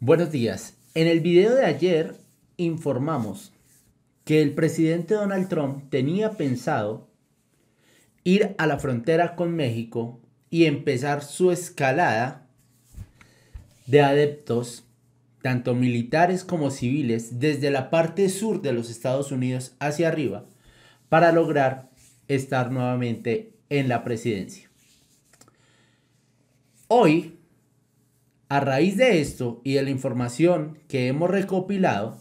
Buenos días. En el video de ayer informamos que el presidente Donald Trump tenía pensado ir a la frontera con México y empezar su escalada de adeptos, tanto militares como civiles, desde la parte sur de los Estados Unidos hacia arriba, para lograr estar nuevamente en la presidencia. Hoy a raíz de esto y de la información que hemos recopilado,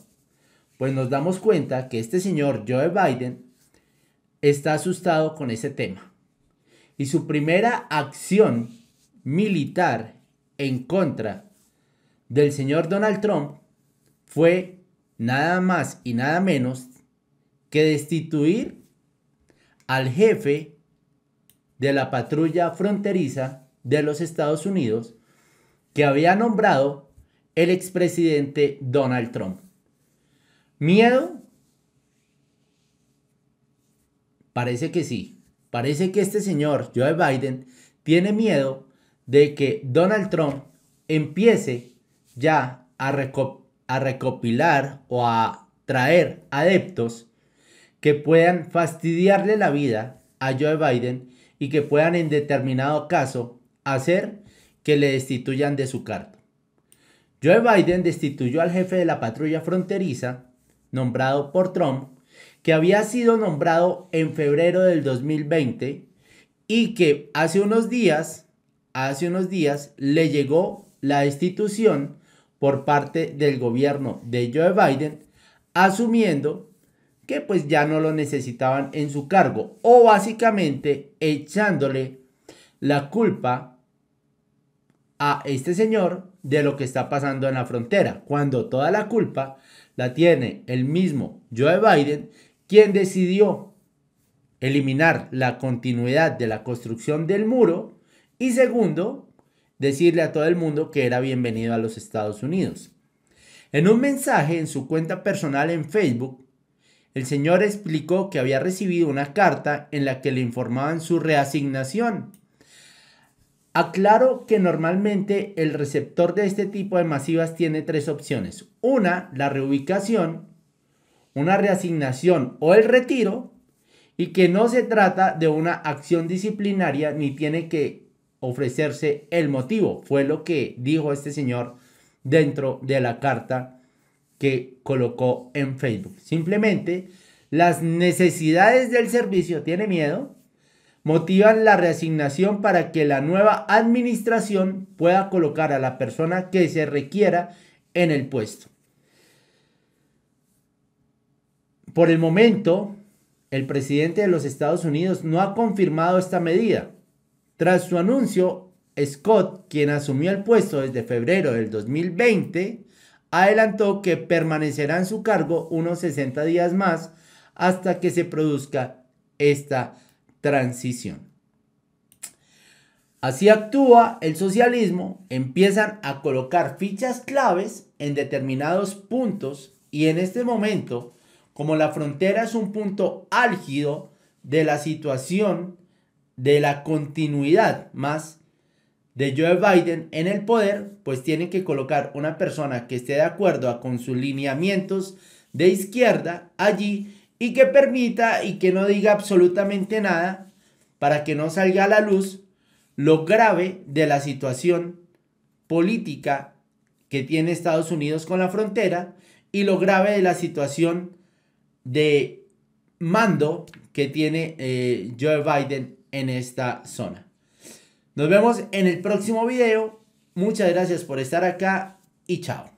pues nos damos cuenta que este señor Joe Biden está asustado con ese tema. Y su primera acción militar en contra del señor Donald Trump fue nada más y nada menos que destituir al jefe de la patrulla fronteriza de los Estados Unidos, que había nombrado el expresidente Donald Trump. ¿Miedo? Parece que sí. Parece que este señor, Joe Biden, tiene miedo de que Donald Trump empiece ya a, a recopilar o a traer adeptos que puedan fastidiarle la vida a Joe Biden y que puedan en determinado caso hacer que le destituyan de su cargo. Joe Biden destituyó al jefe de la patrulla fronteriza, nombrado por Trump, que había sido nombrado en febrero del 2020 y que hace unos días, hace unos días le llegó la destitución por parte del gobierno de Joe Biden, asumiendo que pues ya no lo necesitaban en su cargo o básicamente echándole la culpa a este señor de lo que está pasando en la frontera, cuando toda la culpa la tiene el mismo Joe Biden, quien decidió eliminar la continuidad de la construcción del muro y segundo, decirle a todo el mundo que era bienvenido a los Estados Unidos. En un mensaje en su cuenta personal en Facebook, el señor explicó que había recibido una carta en la que le informaban su reasignación Aclaro que normalmente el receptor de este tipo de masivas tiene tres opciones. Una, la reubicación, una reasignación o el retiro, y que no se trata de una acción disciplinaria ni tiene que ofrecerse el motivo. Fue lo que dijo este señor dentro de la carta que colocó en Facebook. Simplemente las necesidades del servicio, tiene miedo, motivan la reasignación para que la nueva administración pueda colocar a la persona que se requiera en el puesto. Por el momento, el presidente de los Estados Unidos no ha confirmado esta medida. Tras su anuncio, Scott, quien asumió el puesto desde febrero del 2020, adelantó que permanecerá en su cargo unos 60 días más hasta que se produzca esta transición. Así actúa el socialismo, empiezan a colocar fichas claves en determinados puntos y en este momento, como la frontera es un punto álgido de la situación de la continuidad más de Joe Biden en el poder, pues tienen que colocar una persona que esté de acuerdo con sus lineamientos de izquierda allí y que permita y que no diga absolutamente nada para que no salga a la luz lo grave de la situación política que tiene Estados Unidos con la frontera y lo grave de la situación de mando que tiene eh, Joe Biden en esta zona. Nos vemos en el próximo video. Muchas gracias por estar acá y chao.